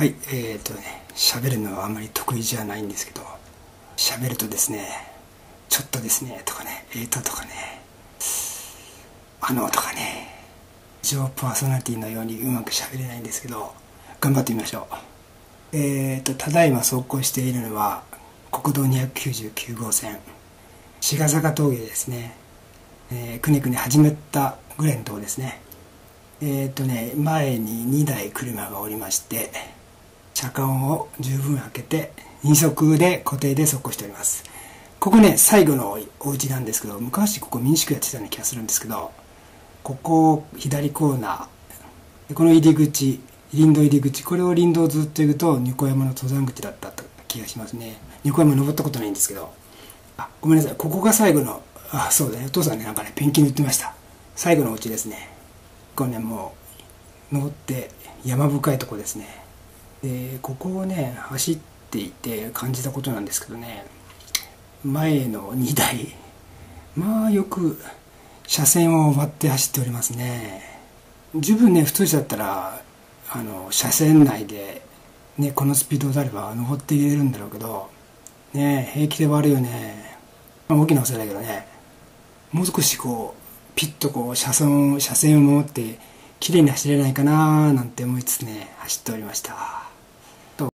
はい、えー、とね、喋るのはあまり得意じゃないんですけど、喋るとですね、ちょっとですね、とかね、えーととかね、あのとかね、上パーソナリティのようにうまく喋れないんですけど、頑張ってみましょう。えーと、ただいま走行しているのは、国道299号線、志賀坂峠ですね。えー、くねくね始めたぐらいのとこですね。えっ、ー、とね、前に2台車がおりまして、車間を十分開けて二足で固定で走行しております。ここね最後のお家なんですけど昔ここ民宿やってたような気がするんですけどここ左コーナー。この入り口林道入り口これを林道をずっと行くと二子山の登山口だった気がしますね。二子山登ったことないんですけど。あごめんなさい。ここが最後のあそうだね。お父さんねなんかねペンキ塗ってました。最後のお家ですね。これねもう登って山深いとこですね。でここをね走っていて感じたことなんですけどね前の2台まあよく車線を割って走っておりますね。十分ね普通車だったらあの車線内で、ね、このスピードであれば登っていれるんだろうけどね平気で割るよね、まあ、大きなお世だけどね。もう少しこうピッとこう車線車線を守って綺麗に走れないかななんて思いつつね走っておりました。